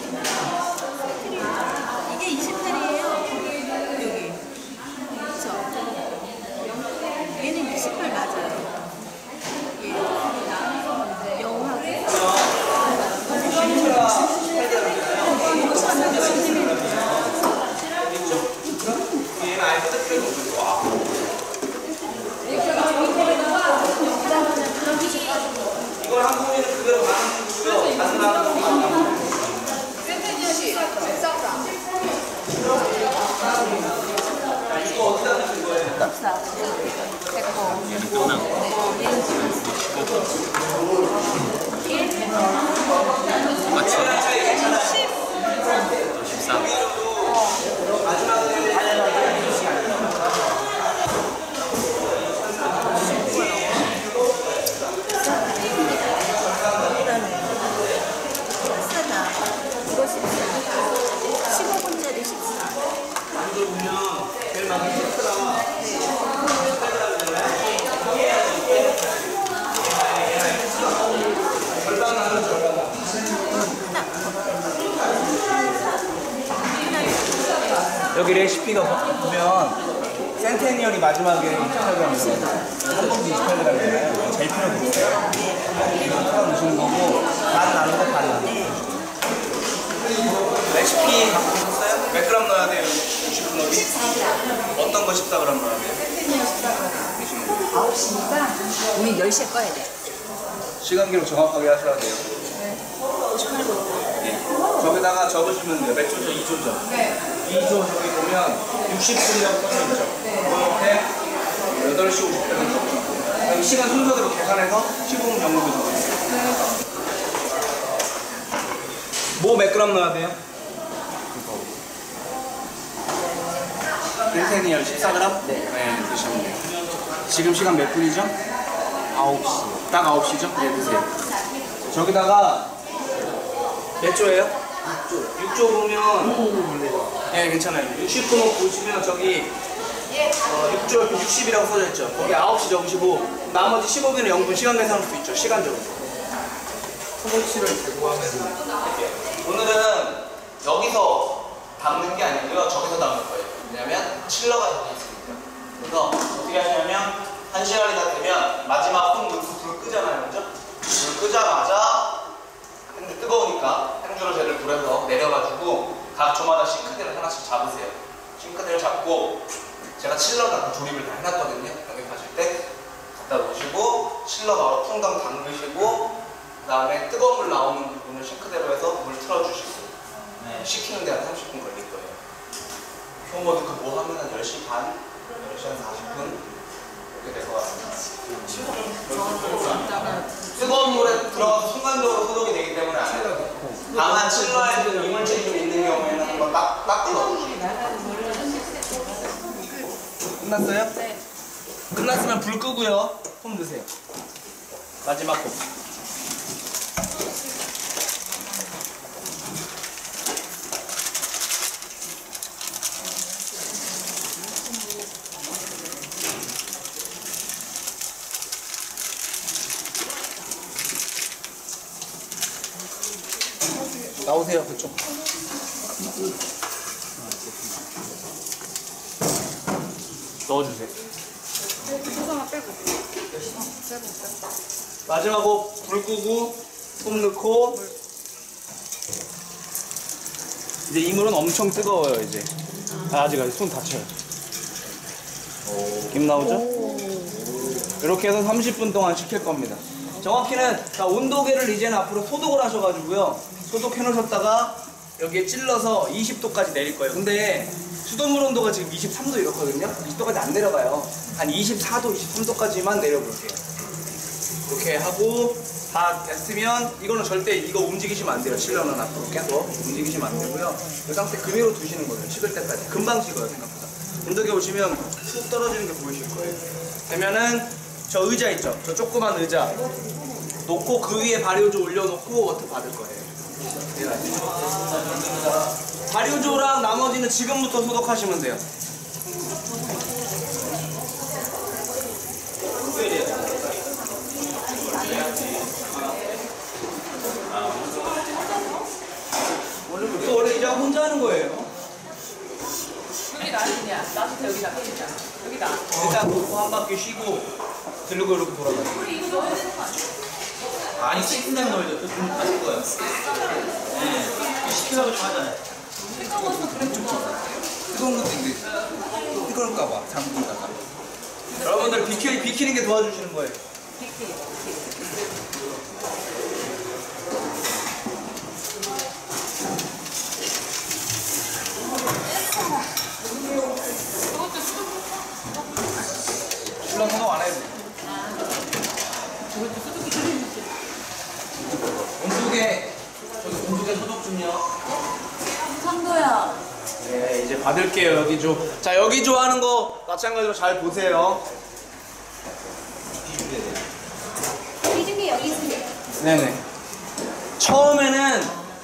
90분이라고 써져 있죠. 네. 그때 8시 50분에 적죠. 시간 순서대로 계산해서 15분 정도 적어요. 뭐몇 그램 넣어야 돼요? 인생이열 14g? 네. 네, 드시면 돼요. 지금 시간 몇 분이죠? 9시. 딱 9시죠? 네, 드세요. 저기다가 몇 조예요? 6조. 6조 보면 예, 괜찮아요. 60분 보시면 저기 어, 6조 옆에 60이라고 써져 있죠. 거기 9시 적으시고 나머지 15분은 0분 시간 계산할 수 있죠. 시간적으로. 소고치를 들고 하면 오늘은 여기서 담는 게 아니고요. 저기서 담을 거예요. 왜냐면 칠러가 여기 있으니까. 그래서 어떻게 하냐면 한 시간이 다 되면 마지막 콩 넣고 불 끄잖아요. 그죠? 불 끄자마자 뜨거우니까 행주로 젤을 불에서 내려가지고 각 조마다 싱크대를 하나씩 잡으세요. 싱크대를 잡고 제가 칠러를 다 조립을 다 해놨거든요. 여기 가실 때 갖다 놓으시고 실러 바로 퉁당 담그시고 그 다음에 뜨거운 물 나오는 부분을 싱크대로 해서 물 틀어주시고 네, 식히는 데한 30분 걸릴 거예요. 효모도 그뭐 하면 한 10시 반, 10시 한 40분 이렇게 될 것 같습니다. 뜨거운 물에 들어가서 순간적으로 소독이 되기 때문에 안 돼요. 다만 칠러에 좀 이물질이 좀 있는 경우에는 한번 딱, 딱 뜯어주시고 끝났어요? 네. 끝났으면 불 끄고요. 폼 드세요. 마지막 폼. 나오세요 그쪽. 넣어주세요. 소금만 빼고. 마지막으로 불 끄고 솜 넣고 이제 이물은 엄청 뜨거워요 이제 아, 아직 아직 손 다쳐요 김 나오죠? 이렇게 해서 30분 동안 식힐 겁니다 정확히는 자, 온도계를 이제는 앞으로 소독을 하셔가지고요 소독해 놓으셨다가 여기에 찔러서 20도까지 내릴 거예요 근데 수돗물 온도가 지금 23도 이렇거든요 20도까지 안 내려가요 한 24도 23도까지만 내려볼게요 이렇게 하고 다 됐으면 이거는 절대 이거 움직이시면 안 돼요. 실려는 앞으로 계속 움직이시면 안 되고요. 이 상태 그대로 두시는 거예요. 식을 때까지. 금방 식어요 생각보다. 온도계 보시면 쑥 떨어지는 게 보이실 거예요. 되면은 저 의자 있죠? 저 조그만 의자 놓고 그 위에 발효조 올려놓고 워터 받을 거예요. 발효조랑 나머지는 지금부터 소독하시면 돼요. 이거 원래 이제 혼자 하는 거예요. 여기다 아니냐? 나도 여기다 여기다 여기다. 일단 놓고 한 바퀴 쉬고 들고 이렇게 돌아가요. 아니 식은당 넣어야죠. 좀 하실 거예요. 네. 시키라고 좀 하잖아요. 뜨거운 것도 있는데 뜨거울까 봐 잠그다가 여러분들 비키, 비키는 게 도와주시는 거예요. 물론 소독 안 해도 돼 요. 온수계, 저기 온수계 소독 좀요. 선도야. 네, 이제 받을게요, 여기 조. 자, 여기 조 하는 거 마찬가지로 잘 보세요. 이중에 여기 있습니다. 네네. 처음에는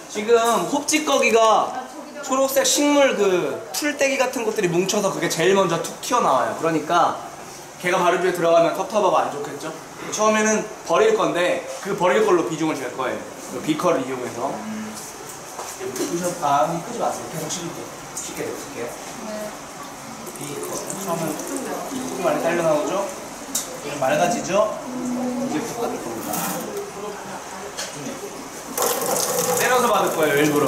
지금 홉찌꺼기가 초록색 식물 그 풀떼기 같은 것들이 뭉쳐서 그게 제일 먼저 툭 튀어나와요. 그러니까 걔가 발효주에 들어가면 텁텁하고 안 좋겠죠? 처음에는 버릴 건데 그 버릴 걸로 비중을 잴 거예요. 그 비커를 이용해서. 끄셔, 아, 끄지 마세요. 계속 씹을게요. 쉽게 넣을게요. 비커. 처음엔 속이 많이 딸려 나오죠? 이제 맑아지죠? 이제 푹 받을 겁니다. 때려서 받을 거예요, 일부러.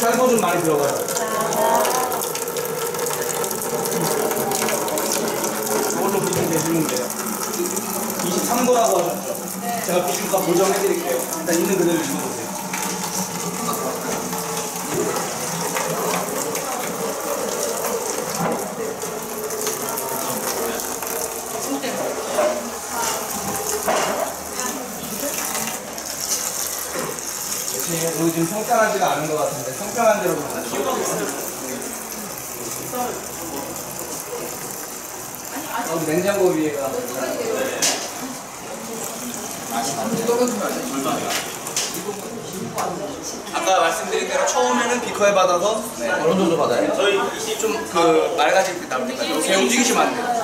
살도 좀 많이 들어가요. 이걸로 비중 내주면 돼요. 23도라고 하셨죠? 제가 비중값 보정해드릴게요. 일단 있는 그대로 집어보세요. 지금 여기 지금 평평하지가 않은 것 같은데 평평한 대로 좀 가죠. 여기 냉장고 위에가 아까 말씀드린 대로 처음에는 비커에 받아서 네, 어느 정도 받아요? 저희 좀그 맑아질 때 나올 때까지 이렇게 움직이시면 안 돼요.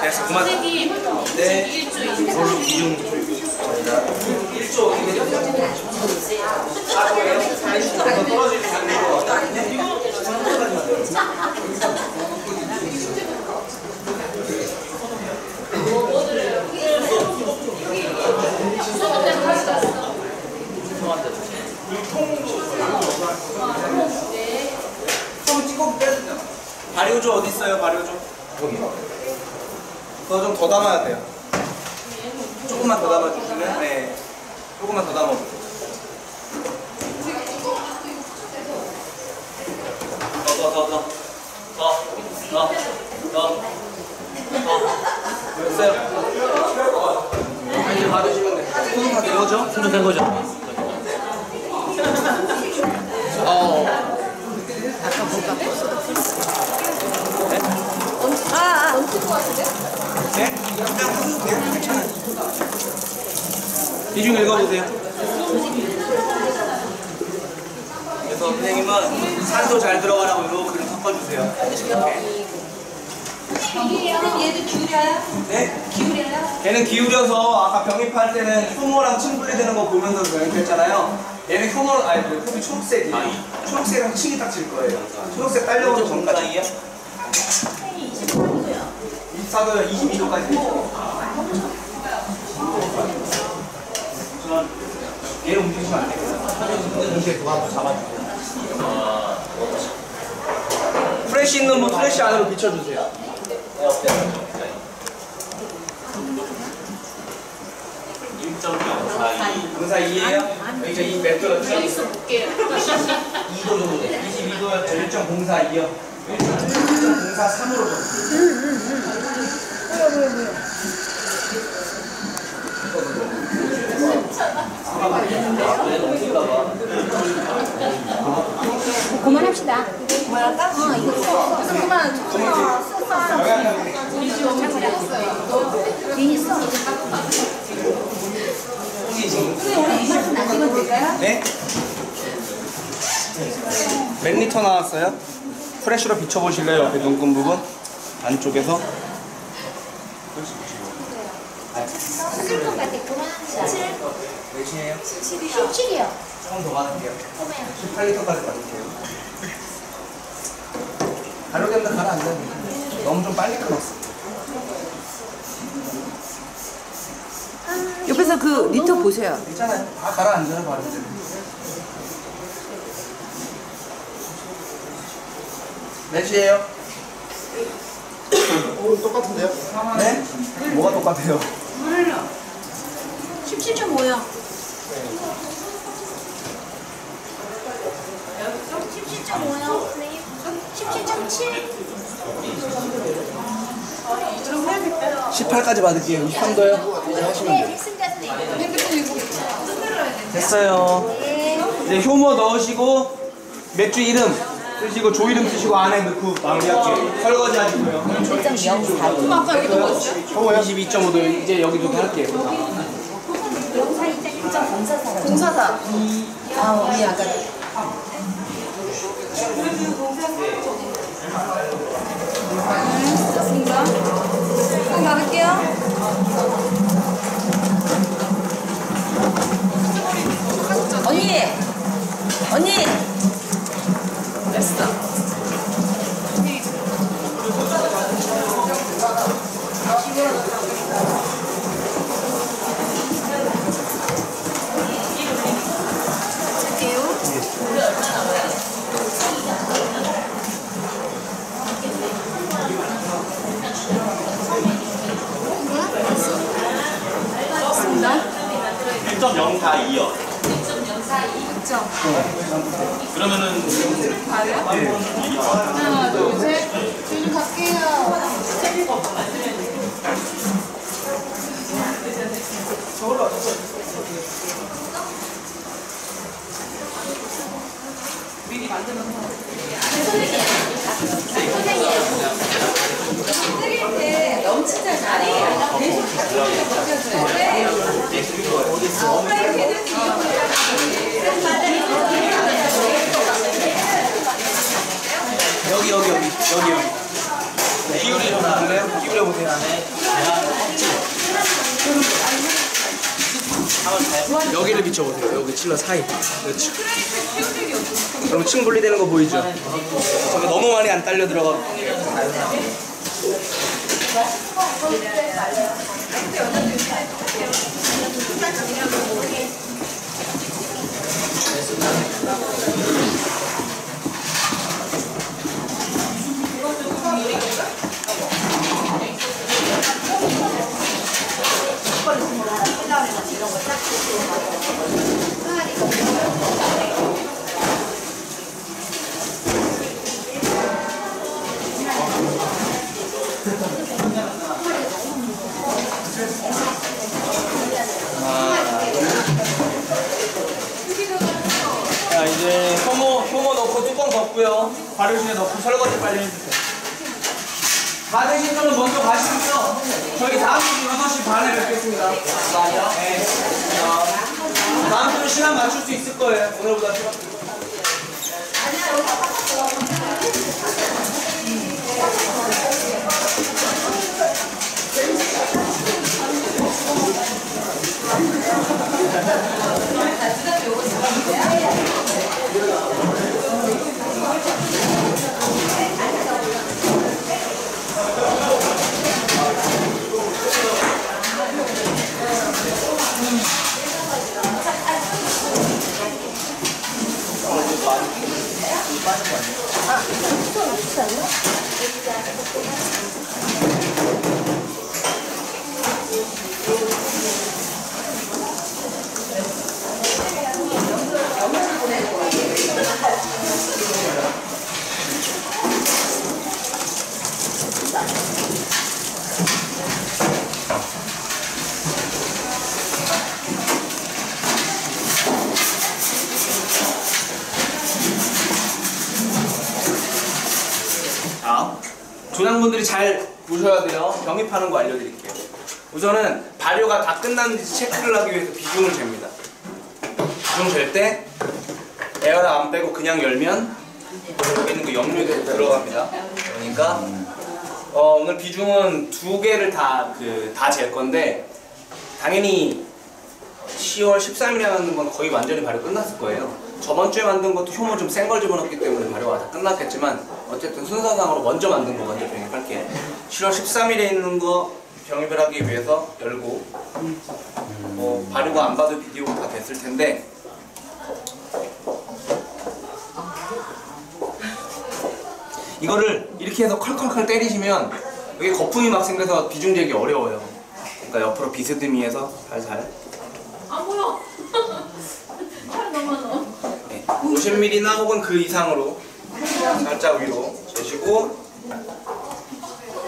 그래서 그만 네 이걸로 기준 저희가 1조 어떻게 되죠? 아 그래요? 더 떨어지면 안 돼요. 발효조 어디 있어요? 발효조 여기. 그거 좀 더 담아야 돼요. 조금만 더 담아주시면 네. 조금만 더 담아주세요. 더, 더, 더, 더. 더, 더, 더, 더. 됐어요. 아, 이제 받으시면 돼요. 손다 되어죠? 손된 거죠? 어. 아, 얹힐 것 같은데? 네? 그냥 하셔도 돼요. 괜찮아요. 이중 읽어보세요. 그래서 선생님은 산소 잘 들어가라고 이렇게 글 섞어주세요. 이렇게. 얘도 기울여요? 네? 기울여요? 얘는 기울여서 아까 병입할 때는 효모랑 침 분리되는 거 보면서 병입했잖아요. 얘는 효모, 아니, 그 흡이 초록색이. 초록색이랑 층이 딱질 거예요. 초록색 딸려오는 전까지. 24도요, 22도까지 되죠. 우선 얘를 움직이시면 안 되고요. 이렇게 그거 잡아주세요. 프레쉬 있는 분 프레쉬 안으로 비춰주세요. 분사 2예요? 여기가 이몇 도였죠? 2도 정도 돼. 22도였죠? 1.042요. 1.043으로 줬어요. 그만합시다. 그만할까? 어, 이거 1리터 나왔어요 프레쉬로 비춰보실래요? 옆에 눈금 부분 안쪽에서 쓸 것 같아. 그만 17? 몇이에요? 17이요. 17이요. 조금 더 받을게요. 꼬매요. 18리터까지 받을게요. 발효된다 가라앉아. 너무 좀 빨리 끊었어. 아, 옆에서 그 리터 보세요. 있잖아요. 다 가라앉아요, 바로. 몇이에요? 똑같은데요? 네? 뭐가 똑같아요? 17.5요. 17.5요, 선생님. 17.7. 18까지 받을게요. 23도요? 네. 됐어요. 이제 효모 넣으시고 맥주 이름 쓰시고 조 이름 쓰시고 안에 넣고 마무리할게요. 설거지 하시고요. 1.04도. 아까 여기 또 뭐였지? 효모 22.5도 이제 여기도 할게요. 공사사. 아, 우리 아까 좋습니다. 손 닫을게요. 언니! 언니! 좋습니다. 1.042요. 6점. 그러면은 하나, 둘, 셋. 저좀 갈게요. 여기 여기 여기 여기 여기. 기울여 보실래요? 기울여 보세요. 여기를 비춰보세요. 여기 칠러 사이. 그렇죠. 그럼 층 분리되는 거 보이죠? 저게 딸려 들어가. 넣고요. 발효실에 넣고 설거지 빨리 해주세요. 다 되신 분은 먼저 가시고요. 저희 다음 주 6시 반에 뵙겠습니다. 네. 어, 다음 주는 시간 맞출 수 있을 거예요. 오늘보다 시간. 자, 조장분들이 잘 보셔야 돼요. 병입하는 거 알려드릴게요. 우선은 발효가 다 끝났는지 체크를 하기 위해서 비중을 잽니다. 비중 잴때 에어를 안 빼고 그냥 열면 여기 있는 그 염료들이 들어갑니다. 그러니까 어, 오늘 비중은 두 개를 다 그 다 잴 건데 당연히 10월 13일에 만든 건 거의 완전히 발효 끝났을 거예요. 저번 주에 만든 것도 효모 좀 센 걸 집어넣기 때문에 발효가 다 끝났겠지만 어쨌든 순서상으로 먼저 만든 거 먼저 병입할게요. 10월 13일에 있는 거 병입을 하기 위해서 열고 뭐 발효가 안 봐도 비디오가 다 됐을 텐데 이거를 이렇게 해서 컬컬컬 때리시면 여기 거품이 막 생겨서 비중 재기 어려워요. 그러니까 옆으로 비스듬히 해서 살살 50mm나 혹은 그 이상으로 살짝 위로 재시고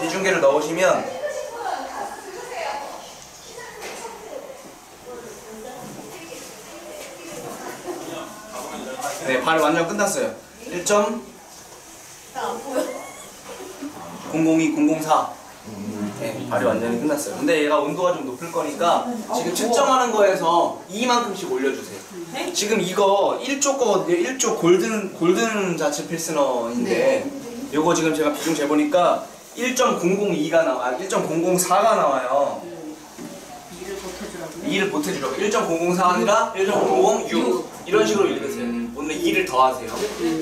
비중계를 넣으시면 네, 발 완전 끝났어요. 1.002004 네, 발이 완전히 끝났어요. 근데 얘가 온도가 좀 높을 거니까 지금 측정하는 거에서 2만큼씩 올려주세요. 지금 이거 1조 거거든요. 1조 골든 골든 자체 필스너인데 요거 지금 제가 비중 재보니까 1.002가 나와, 아, 1.004가 나와요. 2를 보태주라고. 1.004 아니라 1.006 이런 식으로 읽으세요. 오늘 2를 더하세요.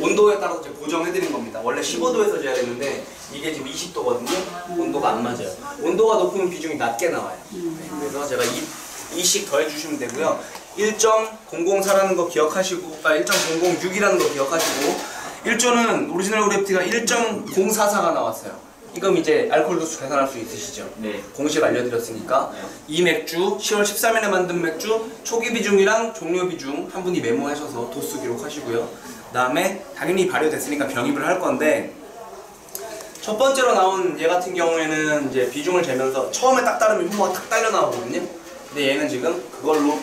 온도에 따라서 제가 보정해드린 겁니다. 원래 15도에서 재야 되는데 이게 지금 20도거든요. 온도가 안 맞아요. 온도가 높으면 비중이 낮게 나와요. 네, 그래서 제가 2, 2씩 더해주시면 되고요. 1.004라는 거 기억하시고, 아 1.006이라는 거 기억하시고 1조는 original gravity가 1.044가 나왔어요. 이건 이제 알코올 도수 계산할 수 있으시죠? 네. 공식 알려드렸으니까 이 맥주 10월 13일에 만든 맥주 초기 비중이랑 종료 비중 한 분이 메모하셔서 도수 기록하시고요. 그 다음에 당연히 발효됐으니까 병입을 할 건데 첫 번째로 나온 얘 같은 경우에는 이제 비중을 재면서 처음에 딱 따르면 효모가 탁 딸려 나오거든요. 근데 얘는 지금 그걸로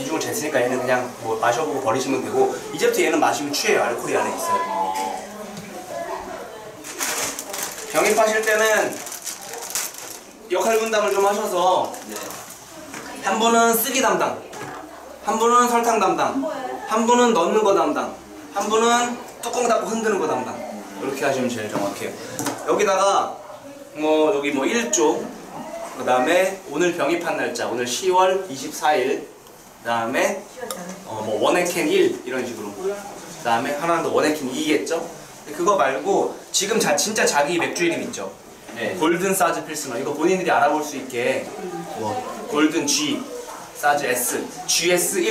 비중을 쟀으니까 얘는 그냥 뭐 마셔보고 버리시면 되고 이제부터 얘는 마시면 취해요. 알코올이 안에 있어요. 병입하실 때는 역할 분담을 좀 하셔서 한 분은 쓰기 담당, 한 분은 설탕 담당, 한 분은 넣는 거 담당, 한 분은 뚜껑 닫고 흔드는 거 담당. 이렇게 하시면 제일 정확해요. 여기다가 뭐 여기 뭐 1조, 그 다음에 오늘 병입한 날짜, 오늘 10월 24일, 그 다음에 어 뭐 원액캔 1 이런 식으로, 그 다음에 하나는 더 원액캔 2겠죠? 그거 말고 지금 자, 진짜 자기 맥주 이름 있죠? 네. 골든 사즈 필스너 이거 본인들이 알아볼 수 있게 뭐 골든 G, 사즈 S, GS1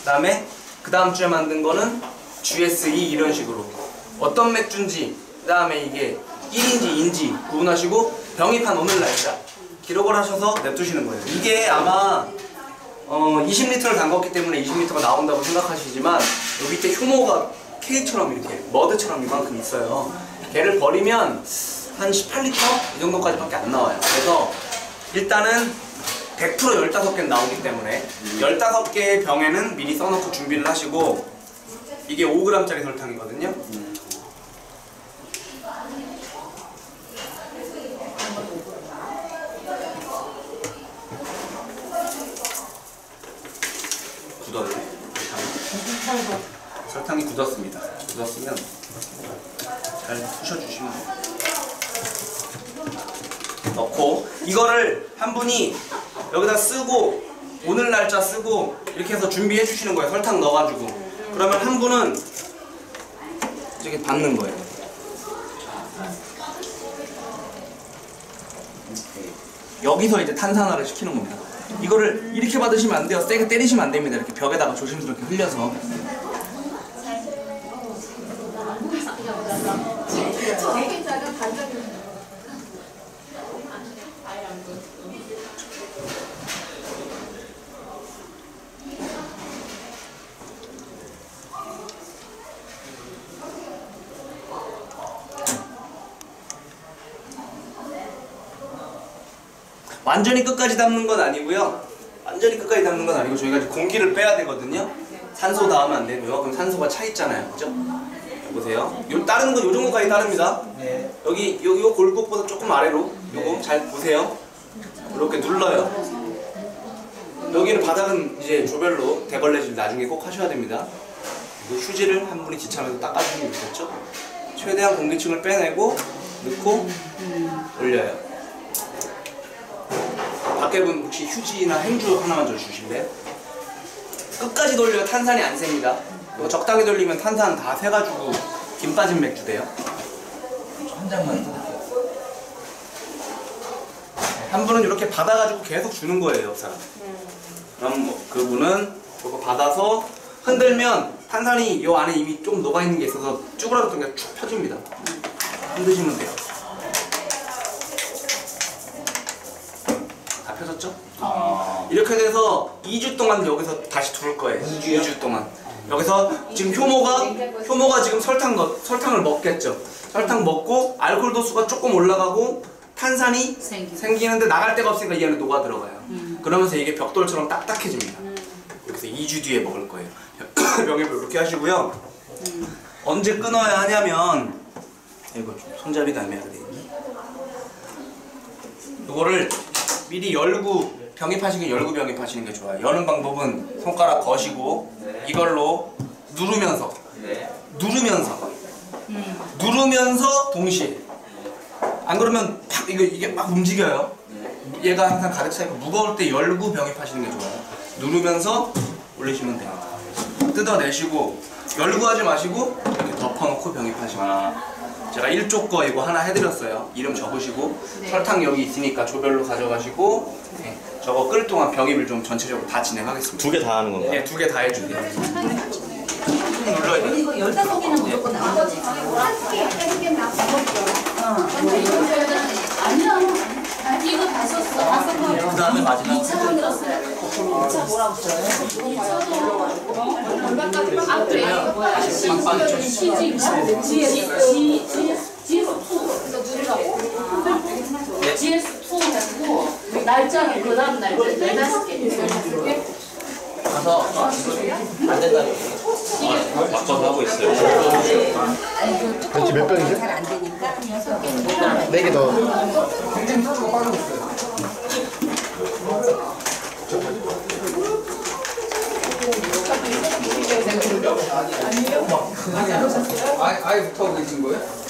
그 다음에 그 다음 주에 만든 거는 GS2 이런 식으로 어떤 맥주인지 그 다음에 이게 1인지 2인지 구분하시고 병입한 오늘 날짜 기록을 하셔서 냅두시는 거예요. 이게 아마 어, 20리터를 담궜기 때문에 20리터가 나온다고 생각하시지만 여기 밑에 효모가 케이크처럼 이렇게 머드처럼 이만큼 있어요. 걔를 버리면 한 18리터 이 정도까지밖에 안 나와요. 그래서 일단은 100% 15개는 나오기 때문에 15개의 병에는 미리 써놓고 준비를 하시고 이게 5g짜리 설탕이거든요. 굳었네. 설탕이 굳었습니다. 굳었으면 잘 부셔주시면 돼요. 넣고 이거를 한 분이 여기다 쓰고 오늘 날짜 쓰고 이렇게 해서 준비해 주시는 거예요. 설탕 넣어가지고 그러면 한 분은 이렇게 받는 거예요. 여기서 이제 탄산화를 시키는 겁니다. 이거를 이렇게 받으시면 안 돼요. 세게 때리시면 안 됩니다. 이렇게 벽에다가 조심스럽게 흘려서. 완전히 끝까지 담는 건 아니고요. 완전히 끝까지 담는 건 아니고 저희가 이제 공기를 빼야 되거든요. 산소 닿으면 안 되고요. 그럼 산소가 차 있잖아요. 그죠? 보세요. 요 다른 건 요 정도까지 따릅니다. 네. 여기 요, 요 골격보다 조금 아래로 요거 잘 보세요. 이렇게 눌러요. 여기는 바닥은 이제 조별로 대걸레질 나중에 꼭 하셔야 됩니다. 그리고 휴지를 한 분이 지참해서 닦아주시면 좋겠죠? 최대한 공기층을 빼내고 넣고 올려요. 밖에 분 혹시 휴지나 행주 하나만 더 주실래요? 끝까지 돌려야 탄산이 안 셉니다. 이거 적당히 돌리면 탄산 다 새가지고 김 빠진 맥주 돼요. 한 장만 뜯을게요. 한 분은 이렇게 받아가지고 계속 주는 거예요, 옆 사람. 그럼 뭐 그분은 이거 받아서 흔들면 탄산이 요 안에 이미 좀 녹아 있는 게 있어서 쭈그라졌던 게 쭉 펴집니다. 흔드시면 돼요. 다 펴졌죠? 이렇게 돼서 2주 동안 여기서 다시 둘 거예요. 2주? 동안. 여기서 지금 효모가 효모가 지금 설탕 넣, 설탕을 먹겠죠. 설탕 먹고 알코올 도수가 조금 올라가고 탄산이 생기는데 나갈 데가 없으니까 이 안에 녹아 들어가요. 그러면서 이게 벽돌처럼 딱딱해집니다. 여기서 2주 뒤에 먹을 거예요. 명예를 이렇게 하시고요. 언제 끊어야 하냐면 이거 좀 손잡이가 애매하게 돼 있네. 이거를 미리 열고 병입하시긴 열고 병입하시는 게 좋아요. 여는 방법은 손가락 거시고 이걸로 누르면서 누르면서 누르면서 동시에 안 그러면 팍 이거 이게 막 움직여요. 얘가 항상 가득 차있고 무거울 때 열고 병입하시는 게 좋아요. 누르면서 올리시면 돼요. 뜯어내시고 열고 하지 마시고 이렇게 덮어놓고 병입하시면 제가 1조 거 이거 하나 해드렸어요. 이름 적으시고 설탕 여기 있으니까 조별로 가져가시고 네, 저거 끓을 동안 병입을 좀 전체적으로 다 진행하겠습니다. 두 개 다 하는 건가요? 네, 두 개 다 해주세요. 눌러야 돼요. 이거 열다섯 개는 무조건 나온 거지. 아니야. 이거 다 썼어. 그 다음에 마지막 앞에 이거 뭐야? 시지, 시지, 지, 지, GS2 누르라고. GS2 해고 날짜는 그 다음 날짜 네다섯 개. 가서 안 된다는 얘기. 바꿔서 하고 있어요. 아니 그 뚜껑 몇 병이죠? 잘안 되니까 여섯 개. 네개 더. 굉장히 산소가 빠져있어요. 아예, 아예 붙어 계신 거예요?